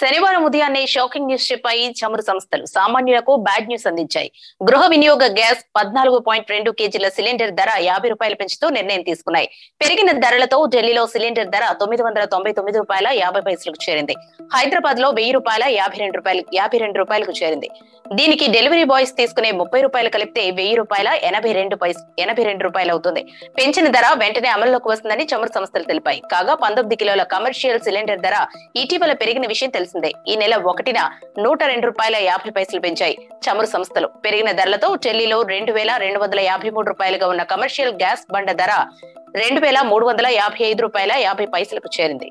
శనివారం ఉదయాన్నే shocking news చెప్పాయి చమురు సంస్థలు. సామాన్యులకు బ్యాడ్ న్యూస్ అందించాయి. గృహ వినియోగ గ్యాస్ పద్నాలుగు పాయింట్ రెండు కేజీల సిలిండర్ ధర యాభై రూపాయలు పెంచుతూ నిర్ణయం తీసుకున్నాయి. పెరిగిన ధరలతో ఢిల్లీలో సిలిండర్ ధర తొమ్మిది వందల తొంభై తొమ్మిది రూపాయల యాభై పైసలకు చేరింది. హైదరాబాద్లో వెయ్యి రూపాయల యాభై రెండు రూపాయలు యాభై రెండు రూపాయలకు చేరింది. దీనికి డెలివరీ బాయ్స్ తీసుకునే ముప్పై రూపాయలు కలిపితే వెయ్యి రూపాయల ఎనభై రెండు పైస ఎనభై రెండు రూపాయలు అవుతుంది. పెంచిన ధర వెంటనే అమల్లోకి వస్తుందని చమురు సంస్థలు తెలిపాయి. కాగా పంతొమ్మిది కిలోల కమర్షియల్ సిలిండర్ ధర ఇటీవల పెరిగిన విషయం తెలిసిందే. ఈ నెల ఒకటిన నూట రెండు రూపాయల యాభై పైసలు పెంచాయి చమురు సంస్థలు. పెరిగిన ధరలతో ఢిల్లీలో రెండు వేల రెండు వందల యాభై మూడు రూపాయలుగా ఉన్న కమర్షియల్ గ్యాస్ బండ ధర రెండు వేల మూడు వందల యాభై ఐదు రూపాయల యాభై పైసలకు చేరింది.